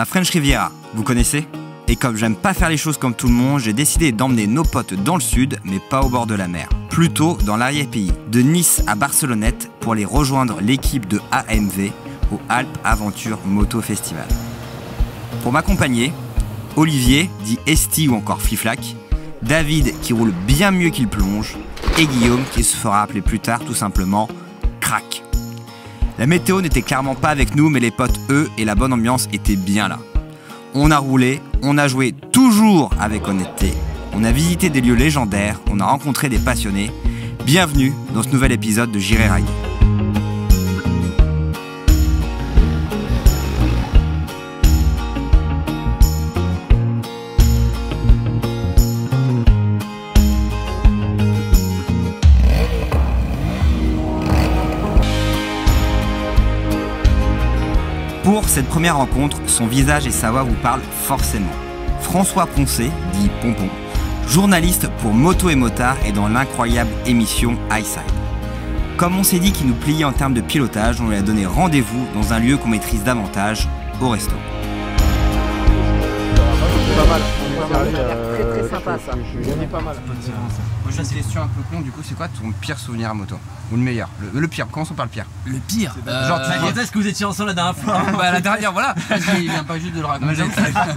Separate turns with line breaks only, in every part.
La French Riviera, vous connaissez? Et comme j'aime pas faire les choses comme tout le monde, j'ai décidé d'emmener nos potes dans le sud, mais pas au bord de la mer. Plutôt dans l'arrière-pays, de Nice à Barcelonnette, pour les rejoindre l'équipe de AMV au Alpes Aventure Moto Festival. Pour m'accompagner, Olivier, dit Esti ou encore Fiflac, David qui roule bien mieux qu'il plonge, et Guillaume qui se fera appeler plus tard tout simplement Crac. La météo n'était clairement pas avec nous, mais les potes, eux, et la bonne ambiance étaient bien là. On a roulé, on a joué toujours avec honnêteté, on a visité des lieux légendaires, on a rencontré des passionnés. Bienvenue dans ce nouvel épisode de J'irai Rider. Cette première rencontre, son visage et sa voix vous parlent forcément. François Poncé, dit Pompon, journaliste pour Moto et Motard et dans l'incroyable émission Highside. Comme on s'est dit qu'il nous pliait en termes de pilotage, on lui a donné rendez-vous dans un lieu qu'on maîtrise davantage, au resto.
Pas mal.
Très très sympa ça.
Je pas mal.
Moi j'ai une question un peu con, du coup c'est quoi ton pire souvenir à moto? Ou le meilleur? Le, le pire, commençons par le pire.
Le pire?
Genre, tu
euh,
vois-
est-ce que vous étiez ensemble la dernière fois? Bah la dernière, voilà
Il vient pas juste de le
Non,
raconter.
j'ai-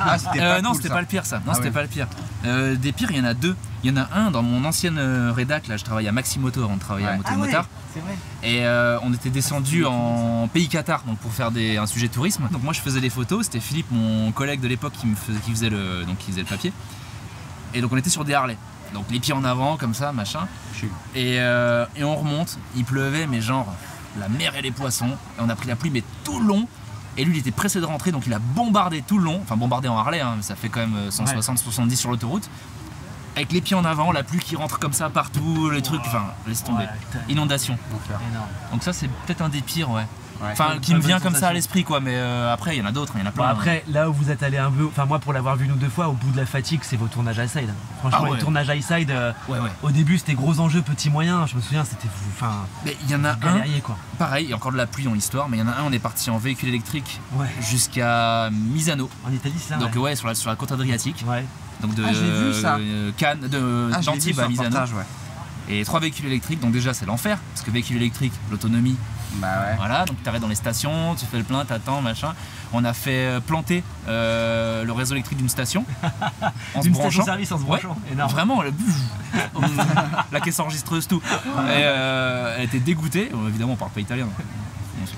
ah, c'était
Euh,
pas
Non, c'était le pire ça. Non,
Ah
c'était pas le pire. Euh, des pires, il y en a deux. Il y en a un dans mon ancienne euh, rédac, là je travaillais à Maximoto avant de travailler à
Ouais.
Moto
Ah
et
ouais,
Motard.
c'est vrai.
Et euh, on était descendu en pays Qatar donc pour faire des, un sujet tourisme. Donc moi je faisais les photos, c'était Philippe, mon collègue de l'époque, qui me faisait, qui faisait le donc qui faisait le papier. Et donc on était sur des Harley. Donc les pieds en avant comme ça, machin. Et, euh, et on remonte, il pleuvait mais genre la mer et les poissons. Et on a pris la pluie mais tout le long. Et lui il était pressé de rentrer donc il a bombardé tout le long. Enfin bombardé en Harley, hein, mais ça fait quand même 160-70 sur l'autoroute. Avec les pieds en avant, la pluie qui rentre comme ça partout, les trucs, enfin laisse tomber. Inondation. Donc ça c'est peut-être un des pires ouais.
Ouais.
Enfin qui me vient comme ça à l'esprit quoi, mais euh, après il y en a d'autres, il y en a
Bon,
plein.
après, là où vous êtes allé un peu, enfin moi pour l'avoir vu nous deux fois, au bout de la fatigue, c'est vos tournages high side. Franchement,
Ah ouais.
les tournages high side, euh,
Ouais ouais.
au début c'était gros enjeux, petits moyens. Je me souviens, c'était. Enfin,
Mais il y en a un,
quoi.
pareil, il y a encore de la pluie dans l'histoire, mais il y en a un, on est parti en véhicule électrique
Ouais.
jusqu'à Misano.
En Italie, c'est ça.
Donc
ouais.
ouais, sur la, sur la côte adriatique.
Ouais.
Donc de
Ah, j'ai vu ça.
euh, Cannes, de
Ah,
à Misano. Et trois véhicules électriques, donc déjà c'est l'enfer, parce que véhicule électrique, l'autonomie,
Bah ouais.
voilà, donc tu arrêtes dans les stations, tu fais le plein, t'attends, machin. On a fait euh, planter euh, le réseau électrique d'une station en se
D'une
branchant.
station-service en se
Ouais.
branchant. Énorme.
Vraiment, la caisse enregistreuse, tout. Et euh, elle était dégoûtée. Bon, évidemment, on parle pas italien. donc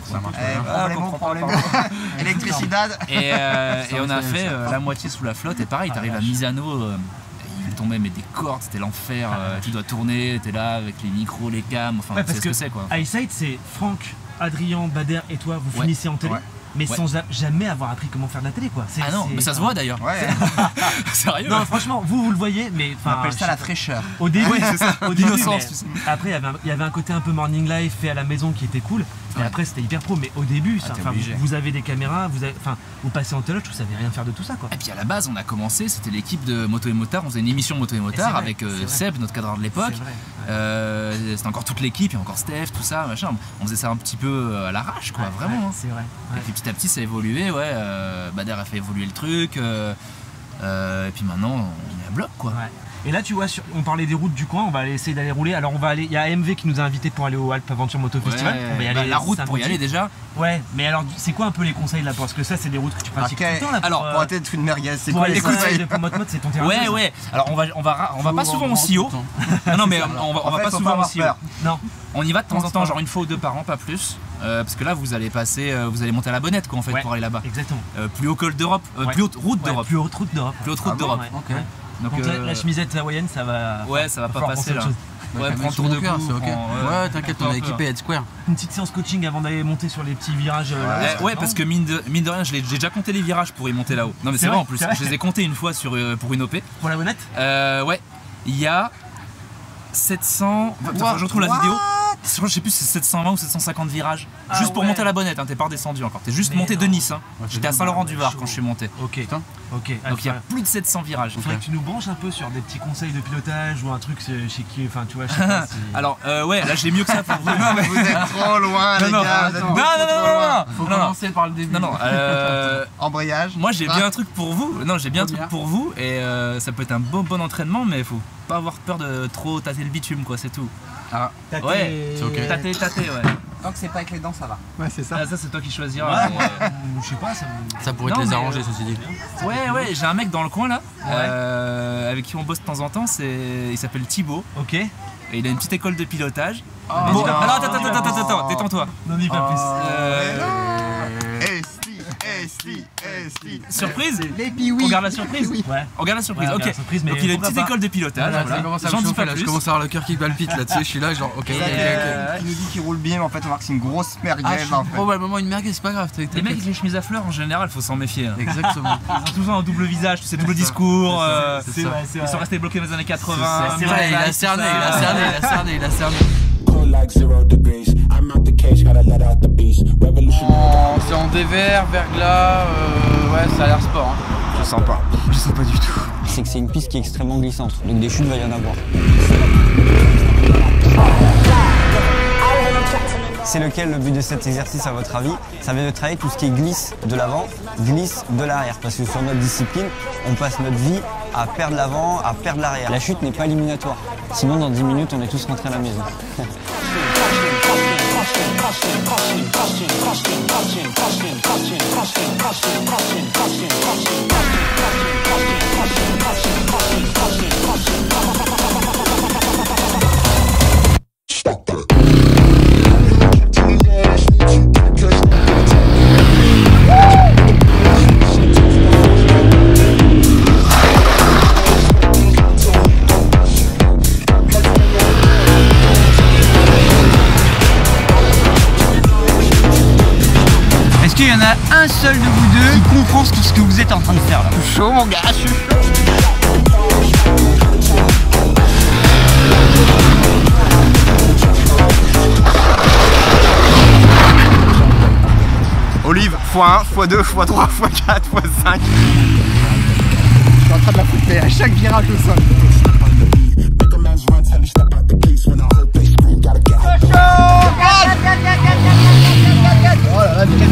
Ça
comprend
marche
pas. Ah,
Problème.
Et, euh, on a fait euh, la moitié sous la flotte. Et pareil, t'arrives à Misano. Tombait mais des cordes, c'était l'enfer. euh, tu dois tourner, t'es là avec les micros, les cams. Enfin,
Ouais,
c'est
parce
ce que
que
c'est quoi.
Side, c'est Franck, Adrien, Bader et toi, vous finissez en télé.
Ouais.
Mais
Ouais.
sans jamais avoir appris comment faire de la télé quoi.
Ah non, mais ça se voit d'ailleurs.
Ouais,
Sérieux
Non, franchement, vous, vous le voyez, mais
on appelle ça
je-
la fraîcheur.
Au début, au début,
L'innocence,
mais
tu sais.
Après, il y avait un- côté un peu morning life fait à la maison qui était cool. Et
Ouais.
après, c'était hyper pro. Mais au début, ça-
obligé.
vous, vous avez des caméras, vous, avez, enfin, vous passez en touch, vous savez rien faire de tout ça, quoi.
Et puis à la base, on a commencé, c'était l'équipe de Moto et Motard. On faisait une émission Moto et Motard avec euh. Seb, notre cadreur de l'époque. Euh, c'était encore toute l'équipe, il y a encore Steph, tout ça, machin. On faisait ça un petit peu euh, à l'arrache, quoi,
Ouais,
vraiment.
ouais,
hein.
C'est vrai. ouais.
Et puis petit à petit, ça a évolué, ouais. euh, Bader a fait évoluer le truc. et puis maintenant, on est à bloc, quoi.
Ouais. Et là, tu vois, sur- on parlait des routes du coin, on va aller essayer d'aller rouler. Alors, on va aller. Il y a AMV qui nous a invités pour aller au Alpes Aventure Moto Festival. On va y
bah,
aller
la route pour y aller déjà.
Ouais, mais alors, c'est quoi un peu les conseils là Parce que ça, c'est des routes que tu pratiques
Ok.
tout le temps là. pour,
Alors,
euh,
Pour être une merguez, c'est quoi les conseils
mode c'est ton terrain.
Ouais,
ça.
ouais. Alors on va, on va, on va pas souvent au
vraiment
CIO.
tout le temps.
Non, non, mais on va, on pas souvent au
avoir
CIO.
peur.
Non.
On y va de temps en temps, genre une fois ou deux par an, pas plus. Euh, parce que là, vous allez passer, euh, vous allez monter à la bonnette, quoi, en fait,
Ouais.
pour aller là-bas.
Exactement.
Euh, plus haut col d'Europe, euh,
Ouais.
plus haute route
Ouais,
d'Europe.
plus haute route d'Europe.
Plus haute
Ah
route
bon
d'Europe.
Ouais.
Ok.
Donc,
Donc, la,
euh,
la chemisette hawaïenne, ça va.
Ouais, ça va pas passer là. Ouais, prends tour de
cœur,
cou.
c'est ok.
prends-
Ouais, t'inquiète, on
peu.
équipé Head Square.
Une petite séance coaching avant d'aller monter sur les petits virages. euh,
Ouais.
là-haut,
ouais,
non
parce que mine de, mine de rien, je l'ai- j'ai déjà compté les virages pour y monter là-haut. Non, mais
C'est
vrai
vrai,
en plus.
vrai.
Je les ai comptés une fois sur, euh, pour une OP.
Pour la bonnette?
Euh, ouais, il y a 700. Enfin, je retrouve la vidéo. Je sais plus si c'est 720 ou 750 virages.
Ah
juste pour
ouais.
monter à la bonnette, hein, t'es pas redescendu encore. T'es juste
Mais
monté de. Nice. Hein. J'étais à Saint-Laurent-du-Var quand je suis monté.
Ok. Ok.
Donc il y a plus de 700 virages.
Il faudrait que tu nous branches un peu sur des petits conseils de pilotage ou un truc euh, chez qui. Enfin, tu vois, je sais pas. si-
Alors, euh, ouais, là j'ai mieux que ça pour vous.
Non, mais vous êtes trop loin,
Non,
les
non,
gars.
non, non, non, non,
Faut commencer par le début.
non, non, euh,
Embrayage.
moi j'ai
Ah.
bien un truc pour vous. Non, j'ai bien un truc pour vous et euh, ça peut être un bon bon entraînement, mais faut pas avoir peur de trop tâter le bitume, quoi, c'est tout.
Ah,
Tâter-
Ouais,
c'est ok.
Tâter, tâter, ouais.
Tant que c'est pas avec les dents, ça va.
ouais, c'est ça.
Ah, ça c'est toi qui choisiras. mais, euh,
Je sais pas, ça me.
Ça pourrait
Non,
te les arranger,
euh,
ceci dit.
Ouais, ouais, j'ai un mec dans le coin là, euh, avec qui on bosse de temps en temps, c'est... il s'appelle Thibaut,
Ok.
et il a une petite école de pilotage.
Oh,
Bon,
non.
alors attends, attends, attends, attends, attends, détends-toi.
N'en dis pas
Euh,
Esti, esti, esti.
surprise
Les.
On garde la surprise.
Ouais.
On garde la surprise,
Ouais,
ok.
la surprise, mais
Donc il a une petite
pas
école de pilotage,
Voilà,
voilà.
ça commence à
J'en
me
dis
chauffer
pas
là, je commence à avoir le cœur qui palpite là, tu sais, je suis là, genre ok, ok, ok.
Euh,
Il nous dit qu'il roule bien, mais en fait, on voit que c'est une grosse merguez
Ah,
en fait.
probablement une merguez, c'est pas grave,
Les mecs avec les chemises à fleurs en général, faut s'en méfier. hein.
Exactement.
Ils ont toujours un double visage, tu sais, double
C'est ça,
discours.
c'est
euh,
vrai, c'est
Ils sont restés bloqués dans les années 80.
C'est vrai, il a cerné, il a cerné, il a cerné, il a cerné.
Cold like zero degrees. I'm out the cage, gotta let out the beast. Revolution.
C'est en dévers, verglas, euh, ouais, ça a l'air sport. Hein.
Je sens pas. Je sens pas du tout.
c'est que c'est une piste qui est extrêmement glissante. Donc des chutes, va y en avoir. C'est lequel le but de cet exercice à votre avis? Ça va être de travailler tout ce qui est glisse de l'avant, glisse de l'arrière. Parce que sur notre discipline, on passe notre vie à perdre l'avant, à perdre l'arrière. La chute n'est pas éliminatoire. Sinon, dans 10 minutes, on est tous rentrés à la maison. Stop that. Est-ce qu'il y en a un seul de vous deux qui comprend ce que, vous êtes en train de faire là
Chaud, mon gars, je suis chaud. Olive, x1, x2, x3, x4, x5. Je suis en train de la foutre, mais à chaque virage au sol. Oh là là, quel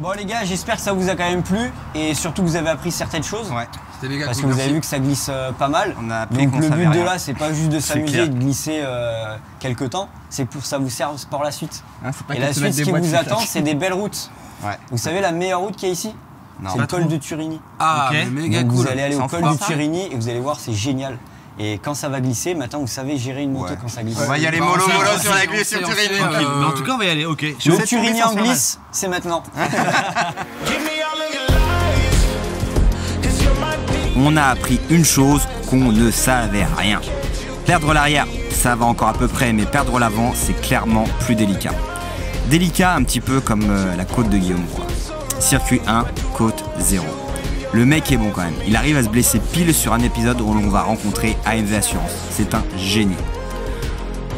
Bon les gars, j'espère que ça vous a quand même plu et surtout que vous avez appris certaines choses.
Ouais,
C'était méga
Parce que vous avez vu que ça glisse euh, pas mal.
on a appris
Donc
qu'on
le
savait
but de
rien.
là, c'est pas juste de s'amuser
clair.
et de glisser euh, quelques temps, c'est pour que ça vous serve pour la suite.
Hein, pas
Et la
se
suite, ce qui
boîtes
vous attend, c'est des belles routes.
Ouais.
Vous savez la meilleure route qu'il y a ici. C'est le col de Turini.
Ah,
Ok.
mais méga
Donc
cool.
vous allez aller au col
ça
Turini et vous allez voir, c'est génial. Et quand ça va glisser, maintenant vous savez gérer une moto
Ouais.
quand ça glisse.
On va y aller
Bah,
mollo mollo sur la glisse sur Turini.
euh,
Mais en tout cas, on va y aller, ok.
Le Turini en glisse, c'est maintenant.
On a appris une chose qu'on ne savait rien. Perdre l'arrière, ça va encore à peu près, mais perdre l'avant, c'est clairement plus délicat. Délicat un petit peu comme euh, la côte de Guillaume, quoi. Circuit 1, côte 0. Le mec est bon quand même. Il arrive à se blesser pile sur un épisode où l'on va rencontrer AMV Assurance. C'est un génie.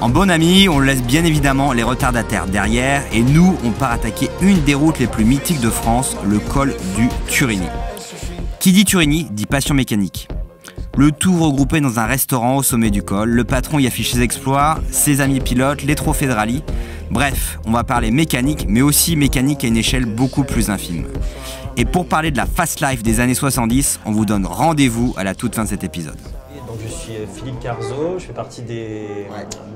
En bon ami, on laisse bien évidemment les retardataires derrière et nous, on part attaquer une des routes les plus mythiques de France, le col du Turini. Qui dit Turini dit passion mécanique. Le tout regroupé dans un restaurant au sommet du col, le patron y affiche ses exploits, ses amis pilotes, les trophées de rallye. Bref, on va parler mécanique, mais aussi mécanique à une échelle beaucoup plus infime. Et pour parler de la fast life des années 70, on vous donne rendez-vous à la toute fin de cet épisode.
Donc je suis Philippe Carzo, je fais partie des,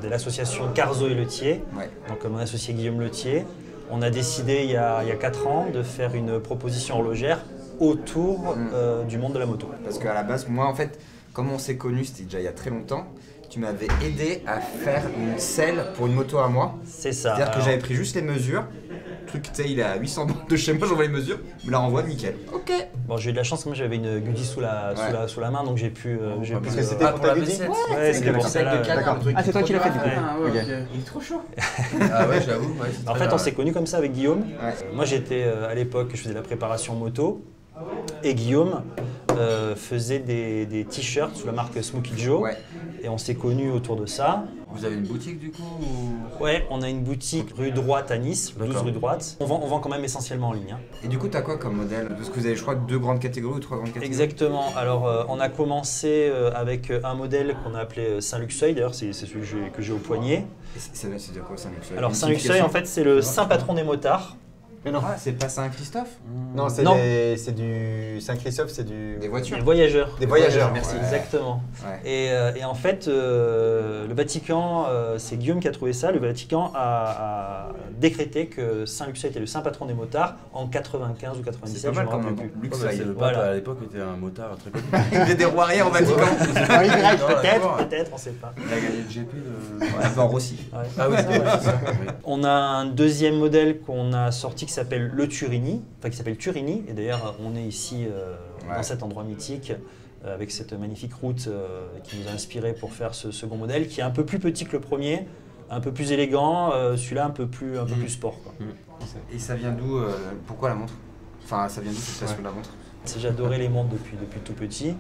de l'association Carzo et Letier, donc mon associé Guillaume Letier. On a décidé il y a, il y a 4 ans de faire une proposition horlogère autour euh, du monde de la moto.
Parce qu'à la base, moi en fait, comme on s'est connus, c'était déjà il y a très longtemps, tu m'avais aidé à faire une selle pour une moto à moi.
C'est ça.
C'est-à-dire que j'avais pris juste les mesures. Le truc, tu sais, il est à 800 bornes de chez moi, j'envoie les mesures, me la renvoie, nickel. Ok.
bon, j'ai eu de la chance, moi j'avais une Goody sous la, sous
Ouais.
la, sous la main, donc j'ai pu... euh, j'ai pu, euh,
c'était pour ta Goody
Ouais, c'était pour ça. là, euh,
Ah, c'est toi qui l'as fait du coup.
Ah, ouais,
Ok.
ok.
Il est trop chaud.
Ah ouais, j'avoue.
En
très
fait, on s'est connus comme ça avec Guillaume.
Ouais.
Moi, j'étais euh, à l'époque, je faisais la préparation moto. Et Guillaume euh, faisait des, des t-shirts sous la marque Smokey Joe.
Ouais.
Et on s'est connus autour de ça.
Vous avez une boutique du coup ou-
Ouais, on a une boutique rue Droite à Nice, 12
D'accord.
rue Droite. On vend, on vend quand même essentiellement en ligne. hein.
Et du coup, t'as quoi comme modèle? Parce que vous avez, je crois, deux grandes catégories ou trois grandes catégories
Exactement. Alors, euh, on a commencé euh, avec un modèle qu'on a appelé Saint-Luxeuil. D'ailleurs, c'est celui que j'ai- au poignet.
Et c'est- quoi Saint-Luxeuil?
Alors, Saint-Luxeuil, en fait, c'est le saint patron des motards.
Mais non.
Ah, c'est pas Saint-Christophe?
Non, c'est
Non.
des- c'est du Saint-Christophe, c'est du.
Des voitures
Des voyageurs.
Des voyageurs,
merci.
ouais.
Exactement.
Ouais.
Et, euh, et en fait, euh, le Vatican, euh, c'est Guillaume qui a trouvé ça. Le Vatican a, a décrété que Saint-Luxeuil était le saint patron des motards en 95 ou 97.
C'est pas mal
je me
comme
rappelle
nom.
plus.
Luxeuil.
le pape
Voilà.
à l'époque était un motard très connu.
Il faisait des roues arrière au Vatican.
Peut-être, peut-être, on sait pas.
Il a gagné le GP de.
Ouais, en Rossi.
Ouais.
Ah oui, c'est vrai, c'est ça. Oui.
On a un deuxième modèle qu'on a sorti qui s'appelle le Turini, enfin qui s'appelle Turini, et d'ailleurs on est ici euh,
Ouais.
dans cet endroit mythique euh, avec cette magnifique route euh, qui nous a inspiré pour faire ce second modèle qui est un peu plus petit que le premier, un peu plus élégant, euh, celui-là un peu plus, un peu
Mhm.
plus sport. quoi.
Et ça vient d'où euh, Pourquoi la montre? Enfin, ça vient d'où cette passion de la montre?
C'est- J'adorais les montres depuis, depuis tout petit.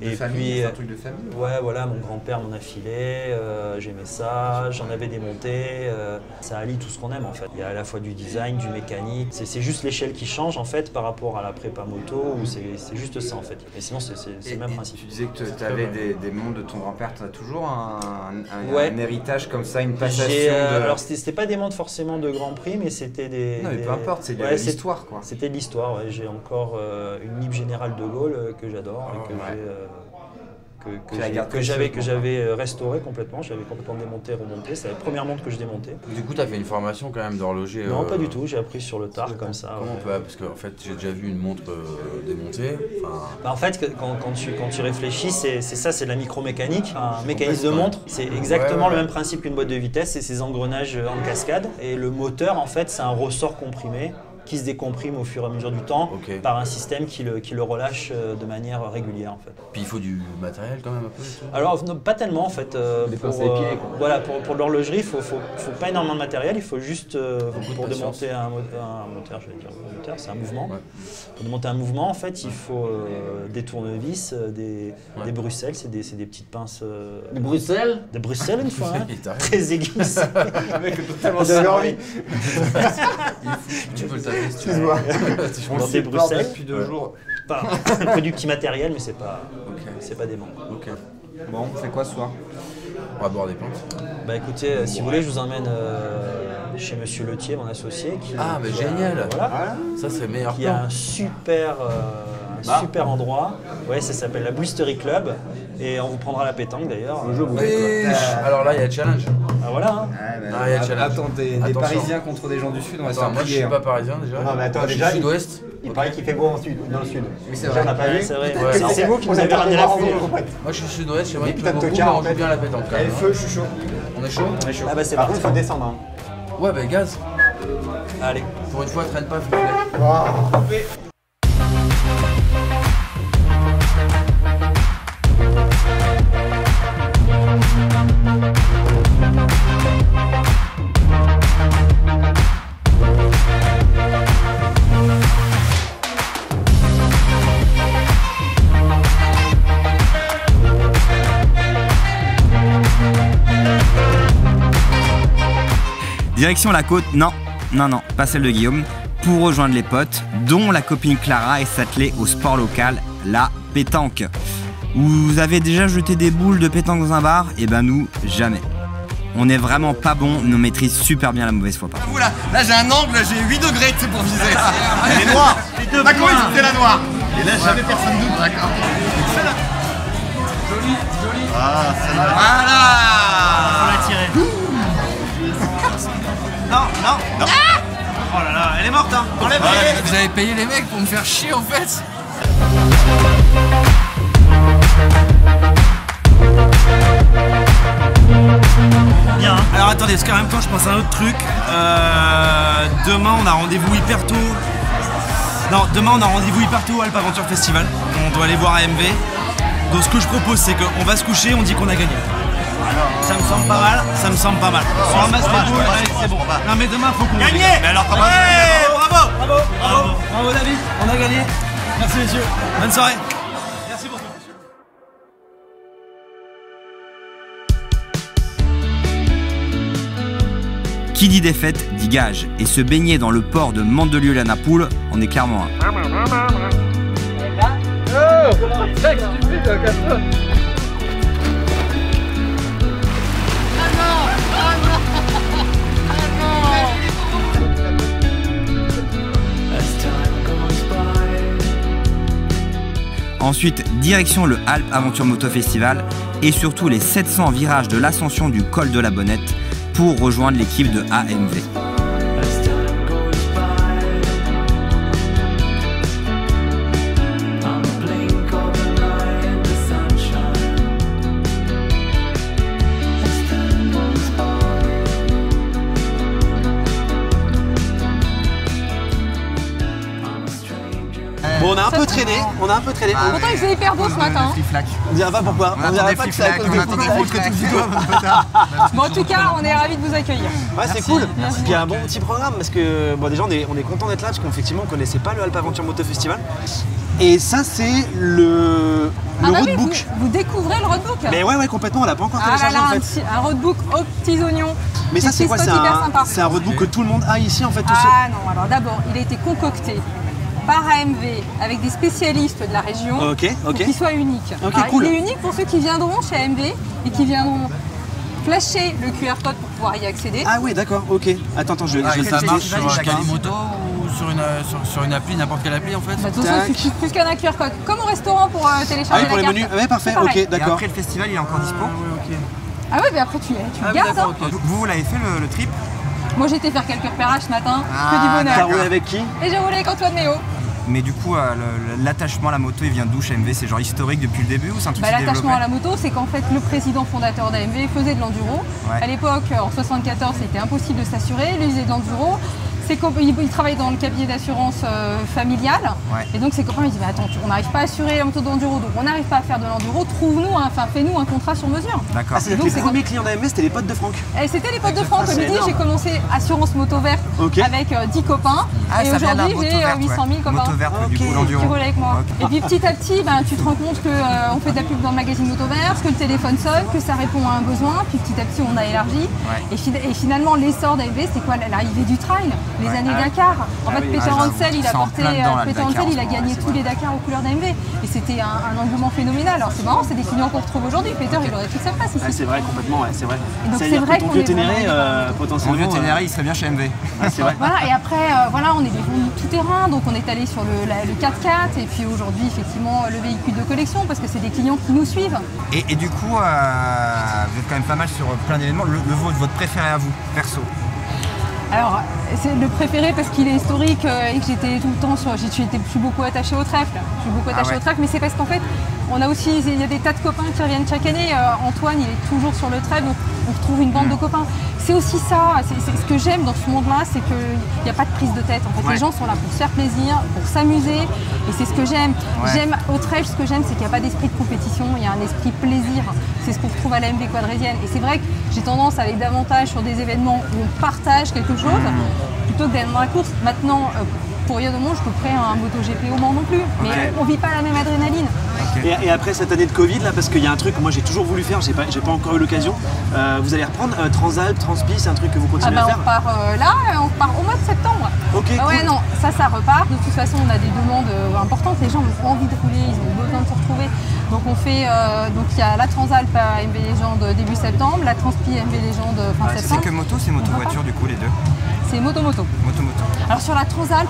De
Et
famille,
puis,
un
euh,
truc de famille
Ouais, voilà, mon grand-père m'en a filé, euh, j'aimais ça, j'en avais des montées. euh, ça allie tout ce qu'on aime en fait. Il y a à la fois du design, du mécanique. C'est c'est juste l'échelle qui change en fait par rapport à la prépa moto, ou c'est c'est juste ça en fait. Et sinon, c'est c'est- c'est
Et-
le même
et
principe.
Tu disais que tu avais des, des montres de ton grand-père, tu as toujours un, un-
Ouais.
un héritage comme ça, une passation
J'ai, euh,
de...
Alors, c'était c'était pas des montres forcément de Grand Prix, mais c'était des.
non mais
des-
peu importe, c'est de
Ouais,
l'histoire quoi.
C'était de l'histoire, ouais. J'ai encore euh, une Nib Générale de Gaulle que j'adore et que
ouais.
j'ai, euh, que,
Tu
j'avais que j'avais euh, restauré complètement. J'avais complètement démonté, remonté. C'est la première montre que je démontais.
Du coup, t'as fait une formation quand même d'horloger.
Non,
euh,
pas du tout. J'ai appris sur le tard comme ça.
Comment on peut Parce qu'en fait, j'ai déjà vu une montre euh, démontée. Enfin,
Bah, en fait, quand, quand tu, quand tu réfléchis, c'est ça, c'est de la micromécanique. Un mécanisme de montre, c'est exactement
Ouais, ouais.
le même principe qu'une boîte de vitesse, c'est ces engrenages euh, en cascade. Et le moteur, en fait, c'est un ressort comprimé qui se décomprime au fur et à mesure du temps par un système qui le, qui le relâche euh, de manière régulière, en fait.
puis il faut du matériel quand même un peu.
Alors, non, pas tellement en fait. euh,
Des
pour,
épiler, quoi.
voilà, pour, pour l'horlogerie, il faut, faut, faut pas énormément de matériel, il faut juste, euh,
Beaucoup de
pour démonter un, mo- un moteur, je vais dire un moteur, c'est un mouvement.
Ouais.
Pour démonter un mouvement, en fait, il faut euh, des tournevis, euh, des,
Ouais.
des bruxelles, c'est des, c'est des petites pinces. euh,
De Bruxelles?
de Bruxelles, une fois, hein, très aiguës.
J'avais envie.
Tu peux le taper
Excuse-moi.
On
Dans
le
des Bruxelles.
depuis deux jours.
Pas un peu du petit matériel, mais c'est pas, c'est pas des membres.
Ok.
Bon, on fait quoi ce soir?
On va boire des plantes.
Bah écoutez, euh, si vous voulez, je vous emmène euh, chez Monsieur Letier, mon associé. Qui,
Ah, mais
qui a-
génial.
Voilà.
Ça, c'est le meilleur
qui a
plan.
un super, euh, un super endroit. Ouais, ça s'appelle la Boostery Club. Et on vous prendra la pétanque d'ailleurs.
Oui. Alors là, il y a challenge.
Ah voilà. hein.
Ah, il y a challenge.
Attends, des, des. Parisiens contre des gens du Sud, on va se
Attends, moi je suis
hein.
pas parisien déjà.
Non, mais attends,
Moi, je suis
déjà, il-
sud-ouest.
Il paraît qu'il fait beau en sud, dans le sud.
Oui, c'est
On
vrai.
n'a pas
Ouais,
vu
c'est vrai.
Ouais,
C'est- vous qui
On
nous avez ramené la
fait.
Moi je suis sud-ouest, chez moi il pleut beaucoup, mais on joue
fait.
bien la pétanque.
le
même,
feu,
hein.
je suis chaud.
On est chaud
On est chaud.
Ah bah c'est
Par
parti.
faut descendre. hein.
Ouais, bah gaz.
Allez.
Pour une fois, traîne pas, s'il plaît.
Direction la côte, non, non, non, pas celle de Guillaume, pour rejoindre les potes, dont la copine Clara et s'atteler au sport local, la pétanque. Vous avez déjà jeté des boules de pétanque dans un bar? Eh ben nous, jamais. On est vraiment pas bon, mais on maîtrise super bien la mauvaise foi par contre.
Là j'ai un angle, j'ai 8 degrés tu sais, pour viser. Elle est noire. C'est la noire. Et là jamais personne doute. D'accord. Joli, joli. Ah, celle-là. Voilà.
Non, non, non. Oh là là, elle est morte, hein. Enlève, enlève.
Vous avez payé les mecs pour me faire chier en fait
Bien. Alors attendez, parce qu'en même temps, je pense à un autre truc. Euh, demain, on a rendez-vous hyper tôt. Non, demain, on a rendez-vous hyper tôt à Alp Aventure Festival. On doit aller voir AMV. Donc, ce que je propose, c'est qu'on va se coucher, on dit qu'on a gagné. Ça me semble pas mal, ça me semble pas mal. On ramasse les boules, c'est bon. Non mais demain faut qu'on gagne. Mais alors comment bravo, bravo, bravo, bravo David, on a gagné. Merci messieurs. Bonne soirée. Merci pour tout.
Qui dit défaite dit gage, et se baigner dans le port de Mandelieu-la-Napoule en est clairement un. Ensuite, direction le Alpes Aventure Moto Festival et surtout les 700 virages de l'ascension du col de la Bonnette pour rejoindre l'équipe de AMV.
Un peu traîné, on a un peu traîné.
Pourtant, il faisait hyper beau ce matin.
On dira pas pourquoi. On dira pas que c'est à cause de
Bon, en tout cas, on est ravis de vous accueillir.
Ouais, c'est cool. Puis il y a un bon petit programme parce que bon, déjà on est, on est content d'être là parce qu'effectivement on connaissait pas le Alpe Aventure Moto Festival. Et ça c'est le, le
Ah bah oui,
roadbook.
vous, vous découvrez le roadbook.
Mais ouais ouais complètement, on l'a pas encore
Ah là
téléchargé
là,
en
un,
fait.
petit- un roadbook aux petits oignons.
Mais ça c'est quoi C'est un, un roadbook que tout le monde a ici en fait tout
Ah non, alors d'abord, il a été concocté par AMV avec des spécialistes de la région
Ok, ok.
pour qu'il soit unique.
Ok,
Alors,
cool.
Il est unique pour ceux qui viendront chez AMV et qui viendront flasher le QR code pour pouvoir y accéder.
Ah oui d'accord, ok. Attends, attends, je vais,
Ah, ça marche sur
Chacun.
Calimoto ou sur une, euh, sur, sur une appli, n'importe quelle appli en fait
Bah, de toute façon, il suffit plus qu'un QR code. Comme au restaurant pour euh,
Ah
télécharger
oui pour
la
les
carte.
menus, ouais parfait, ok d'accord.
après le festival, il est encore dispo
Ah ouais, mais après tu, tu
Ah,
le gardes. hein.
Vous, vous l'avez fait le, le trip?
Moi j'ai été faire quelques repérages ce matin,
Ah,
que du bonheur.
T'as roulé avec qui?
Et j'ai roulé avec Antoine Méo.
Mais du coup, euh, l'attachement à la moto, il vient d'où chez MV C'est genre historique depuis le début ou c'est un truc
Bah, L'attachement à la moto, c'est qu'en fait le président fondateur d'AMV faisait de l'enduro.
Ouais.
À l'époque, en 74, c'était impossible de s'assurer. Lui il faisait de l'enduro. Ses copains- il, il travaille dans le cabinet d'assurance euh, familiale.
Ouais.
Et donc ses copains ils disent mais attends, tu- on n'arrive pas à assurer la moto d'enduro, donc on n'arrive pas à faire de l'enduro. Trouve-nous, un- enfin fais-nous un contrat sur mesure.
D'accord.
Ah
Donc,
les premiers clients d'AMV c'était les potes de Franck.
Et c'était les potes de Franck. Comme dit,
énorme.
j'ai commencé assurance moto verte avec euh, 10 copains.
Ah,
et aujourd'hui,
moto
j'ai euh,
verte,
800 000
ouais.
copains.
Moto verte, du
Ok.
coup, l'enduro.
qui roulent avec moi. Et puis petit à petit, ben, tu te rends compte qu'on fait de la pub dans le magazine Motoverse, que le téléphone sonne, que ça répond à un besoin. Puis petit à petit, on a élargi.
Ouais.
Et, fi- et finalement, l'essor d'AMV, c'est quoi? L'arrivée du trail, les
Ouais.
années
Ah.
Dakar. En
Ah
fait,
oui.
Peter
Ah,
Hansel, il a porté,
dedans,
euh, Peter Hansel, il a gagné tous les Dakar aux couleurs d'AMV. Et c'était un, un engouement phénoménal. Alors c'est marrant, c'est des clients qu'on retrouve aujourd'hui. Peter, il aurait toute sa place ici.
C'est vrai complètement, ouais, c'est vrai.
Et donc,
C'est-à-dire
c'est vrai
que ton
qu'on
vieux Ténéré euh,
Mon
potentiellement.
vieux
euh,
Ténéré, il serait bien chez MV.
c'est vrai.
Voilà, et après, euh, voilà, on est des tout terrain, donc on est allé sur le, la- le 4x4 et puis aujourd'hui, effectivement, le véhicule de collection parce que c'est des clients qui nous suivent.
Et, et du coup, euh, vous êtes quand même pas mal sur plein d'événements. Le, le vôtre, votre préféré à vous, perso?
Alors, c'est le préféré parce qu'il est historique euh, et que j'étais tout le temps sur. je suis beaucoup attachée au trèfle. Je suis beaucoup
Ah
attachée
ouais.
au trèfle, mais c'est parce qu'en fait, on a aussi. Il y a des tas de copains qui reviennent chaque année. Euh, Antoine, il est toujours sur le trèfle, donc on retrouve une bande
Mm.
de copains. C'est aussi ça. c'est ce que j'aime dans ce monde-là, c'est qu'il n'y a pas de prise de tête. En fait,
Ouais.
les gens sont là pour se faire plaisir, pour s'amuser, et c'est ce que j'aime.
Ouais.
J'aime au trèfle, ce que j'aime, c'est qu'il n'y a pas d'esprit de compétition, il y a un esprit plaisir. C'est ce qu'on retrouve à la MV quadrésienne. Et c'est vrai que j'ai tendance à aller davantage sur des événements où on partage quelque chose plutôt que d'être dans la course. Maintenant, euh, pour rien au monde, je couperais un MotoGP au Mans non plus. Mais on vit pas la même adrénaline.
Et, et après cette année de Covid, là, parce qu'il y a un truc que moi j'ai toujours voulu faire, j'ai pas, j'ai pas encore eu l'occasion, euh, vous allez reprendre euh, Transalp, Transpi, c'est un truc que vous
Ah
continuez
bah
à
on
faire
repart euh, là, on repart au mois de septembre.
Ok,
Ah ouais,
cool.
non, ça, ça repart. De toute façon, on a des demandes euh, importantes. Les gens ont envie de rouler, ils ont besoin de se retrouver. Donc on fait, euh, donc il y a la Transalp à MV Légende début septembre, la Transpi MV Légende fin
C'est
septembre.
que moto, c'est moto-voiture, du coup, les deux
C'est moto-moto.
Moto-moto.
Alors sur la Transalp,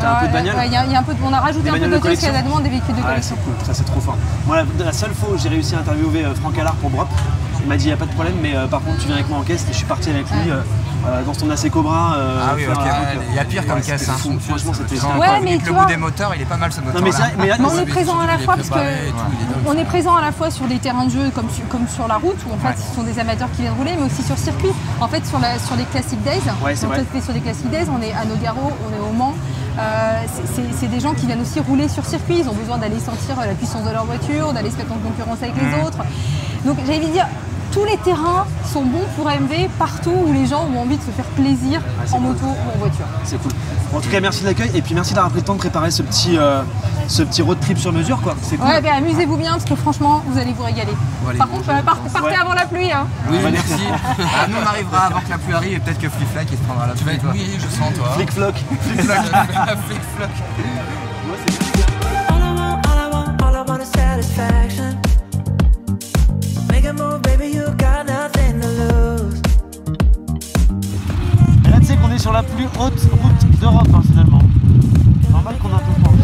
T'as un peu de bagnole
ouais, il y a- il y a un peu de- on a rajouté un peu de parce qu'il y a la demande des véhicules de
Ah ouais,
collection.
c'est cool, ça c'est trop fort. Moi, la, la seule fois où j'ai réussi à interviewer euh, Franck Allard pour Brop, il m'a dit il n'y a pas de problème, mais euh, par contre tu viens avec moi en caisse et je suis parti avec lui euh, euh, dans son AC Cobra. euh,
Ah oui, ok.
euh,
Il y a pire comme
ouais,
caisse. hein.
Franchement, c'était
Ouais, mais tu
le
vois-
bout des moteurs, il est pas mal ce moteur.
Non mais,
on est présent à la fois parce que
préparé et tout, il est dingue.
on est présent à la fois sur des terrains de jeu comme sur, comme sur la route où en fait
Ouais.
ce sont des amateurs qui viennent rouler, mais aussi sur circuit. En fait sur, la, sur les Classic Days, sur les Classic Days, on est à Nogaro, on est au Mans. Euh, c'est- des gens qui viennent aussi rouler sur circuit. Ils ont besoin d'aller sentir la puissance de leur voiture, d'aller se mettre en concurrence avec les autres. Donc de dire. Tous les terrains sont bons pour AMV partout où les gens ont envie de se faire plaisir en moto ou en voiture.
C'est cool. En tout cas, merci de l'accueil et puis merci d'avoir pris le temps de préparer ce petit, euh, ce petit road trip sur mesure, quoi. C'est cool.
Ouais, ben amusez-vous bien parce que franchement, vous allez vous régaler.
allez
Par contre, part- partez
Ouais.
avant la pluie. Hein.
Oui, merci. Ah, nous, on arrivera avant que la pluie arrive et peut-être que Fliflac il se prendra la
Tu vas
pluie.
être
toi.
mouillé, je sens toi.
Flic floc.
Flic-floc. Flic-floc.
Haute route d'Europe, hein, finalement. Normal qu'on a un peu froid.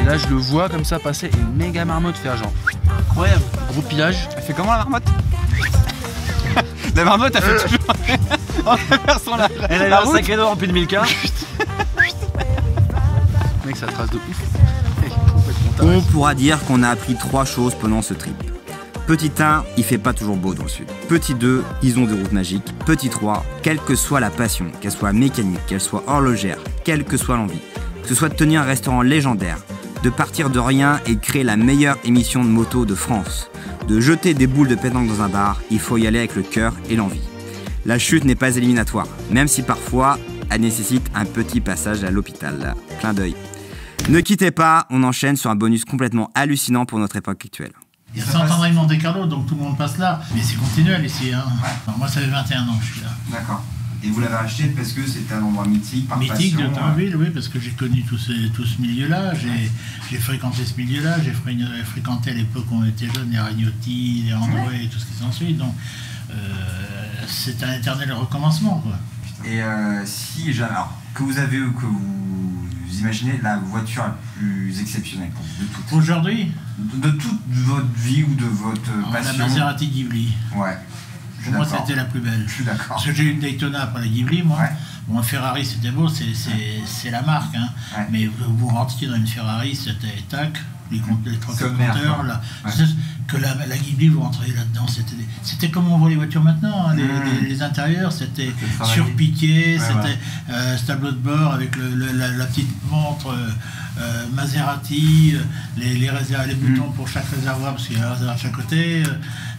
Et là, je le vois comme ça passer une méga marmotte faire genre.
Incroyable.
Gros pillage.
Elle fait comment la marmotte? La marmotte, elle fait toujours. en traversant la,
Elle a eu
la
un sacré dos rempli de Milka.
Mec, ça trace de ouf.
On pourra dire qu'on a appris trois choses pendant ce trip. Petit 1, il fait pas toujours beau dans le sud. Petit 2, ils ont des routes magiques. Petit 3, quelle que soit la passion, qu'elle soit mécanique, qu'elle soit horlogère, quelle que soit l'envie, que ce soit de tenir un restaurant légendaire, de partir de rien et créer la meilleure émission de moto de France, de jeter des boules de pétanque dans un bar, il faut y aller avec le cœur et l'envie. La chute n'est pas éliminatoire, même si parfois elle nécessite un petit passage à l'hôpital. Clin d'œil. Ne quittez pas, on enchaîne sur un bonus complètement hallucinant pour notre époque actuelle.
Il y a 100 ans de Monte Carlo, donc tout le monde passe là. Mais c'est continuel ici. Hein. Alors moi, ça fait 21 ans que je suis là.
D'accord. Et vous l'avez acheté parce que c'était un endroit mythique, par
Mythique
passion,
d'automobile, oui, parce que j'ai connu tout ce, tout ce milieu-là. J'ai fréquenté ce milieu-là. J'ai fré- fréquenté à l'époque où on était jeunes les Ragnotti, les André et tout ce qui s'ensuit. Donc, euh, c'est un éternel recommencement, quoi.
Et euh, si alors, que vous avez ou que vous imaginez la voiture la plus exceptionnelle pour vous de toutes
Aujourd'hui
de, de toute votre vie ou de votre
Alors, La
passion
Maserati Ghibli.
Ouais.
Pour moi, c'était la plus belle.
Je suis d'accord.
Parce que j'ai eu une Daytona après la Ghibli, moi. Bon, Ferrari, c'était beau, c'est- la marque. Hein. Mais vous, vous rentriez dans une Ferrari, c'était tac, les, les trois quatre
Sommaire,
compteurs.
Ouais.
Que la, la Ghibli, vous rentriez là-dedans. C'était comme on voit les voitures maintenant. hein, les,
Mmh.
les- les intérieurs, c'était surpiqué,
Ouais,
c'était euh, ce tableau de bord avec le- le- la, la petite montre euh, euh, Maserati, les,
Mmh.
boutons pour chaque réservoir, parce qu'il y a un réservoir de chaque côté.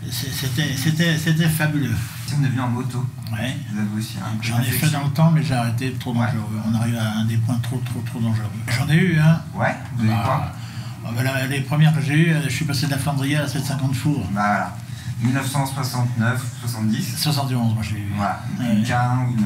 C'était fabuleux.
On est venu en moto,
Ouais.
vous avez aussi un
J'en ai fait dans le temps, mais j'ai arrêté trop dangereux. On arrive à un des points trop, trop, trop dangereux. J'en ai eu, hein.
Ouais, vous avez
Bah,
quoi?
Ah là, Les premières que j'ai eues, je suis passé de la Flandria à 750 fours.
Bah voilà. 1969, 70
71, moi je l'ai eu.
Voilà, une K1 ou une.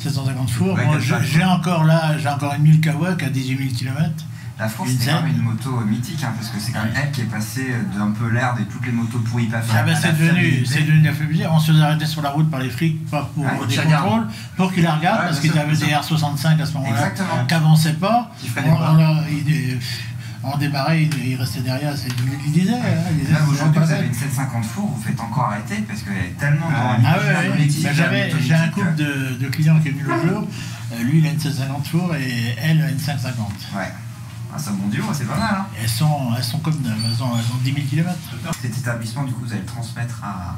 750 fours.
Ouais,
Moi,
quelle
j'ai encore là, j'ai encore une 1000 Kawak à 18 000 km.
La France, c'est quand même une moto euh, mythique, hein, parce que c'est quand même elle qui est passée d'un peu l'air de toutes les motos pourries pas
Ah bah, c'est devenu, c'est devenu la. On se faisait arrêter sur la route par les flics, pas pour
Ouais,
des contrôles, pour qu'ils la regardent,
Ouais,
parce qu'ils avaient des R65 à ce moment-là, qu'avançaient pas.
Qui
On,
pas.
on on démarrait, ils restaient derrière. c'est- hein, ils disaient
Là,
que
aujourd'hui, vous avez une 750 four, vous faites encore arrêter parce qu'elle est tellement dans
Ah
l'imaginaire
ouais, Bah, j'ai un couple de, de clients qui est venu le jour. Euh, lui, il a une 750 four et elle a une 550.
Ouais. Ah, c'est un bon duo, c'est pas mal. Hein.
Elles sont, elles sont comme neuves, elles ont, elles ont 10 000 km.
Cet établissement, du coup, vous allez le transmettre à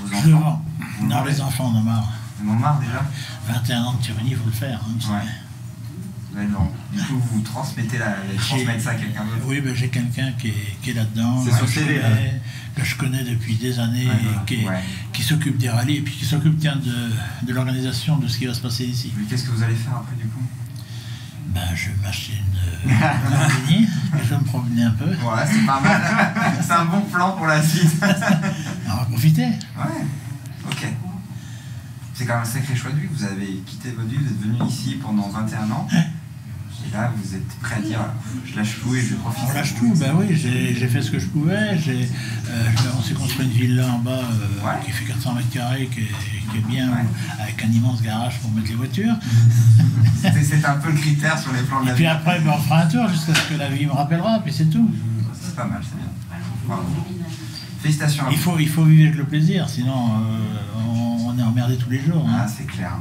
vos enfants.
Je le vends. Non, les enfants en ont marre.
Ils en ont marre déjà
21 ans de tyrannie, il faut le faire. hein.
Ouais. Du coup, vous transmettez la, transmettez ça à quelqu'un d'autre.
Oui, ben, j'ai quelqu'un qui est, qui est là-dedans,
C'est
que
sur
je
CV,
connais, que je connais depuis des années, et qui, est-
ouais.
qui s'occupe des rallyes et puis qui s'occupe tiens, de, de l'organisation de ce qui va se passer ici.
Mais qu'est-ce que vous allez faire après, du coup?
Ben, je vais m'acheter une, Lamborghini, et je vais me promener un peu.
Ouais, c'est pas mal. c'est un bon plan pour la suite.
On va profiter.
Ouais, ok. C'est quand même un sacré choix de vie. Vous avez quitté votre vie, vous êtes venu ici pendant 21 ans. Et là, vous êtes prêt à dire je lâche tout et je profite.
On lâche tout, ben oui, j'ai fait ce que je pouvais. j'ai, euh, on s'est construit une villa en bas euh, qui fait 400 mètres carrés, qui est, qui est bien, avec un immense garage pour mettre les voitures.
C'était un peu le critère sur les plans de
Et
la
puis
vie.
après, ben, on fera un tour jusqu'à ce que la vie me rappellera, puis c'est tout.
C'est pas mal, c'est bien. Bravo. Félicitations à
Il faut, il faut vivre avec le plaisir, sinon euh, on, on est emmerdé tous les jours. hein.
Ah, c'est clair.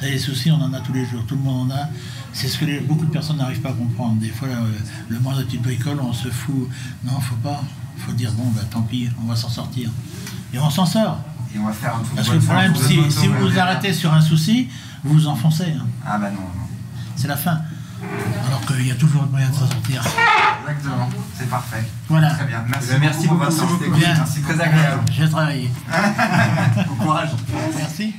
Ça, les soucis, on en a tous les jours. Tout le monde en a. C'est ce que les- beaucoup de personnes n'arrivent pas à comprendre. Des fois, euh, le moindre petit bricole, on se fout. Non, faut pas. faut dire bon, bah, tant pis, on va s'en sortir. Et on s'en sort.
Et on va faire un tour de
Parce que le problème, si,
moto,
si vous vous arrêtez sur un souci, vous vous enfoncez. hein.
Ah bah non, non.
C'est la fin. Alors qu'il y a toujours un moyen de s'en sortir.
Exactement. C'est parfait.
Voilà.
Très bien. Merci,
Eh bien, merci
beaucoup, Vincent. C'était très agréable.
J'ai travaillé.
bon courage.
Merci.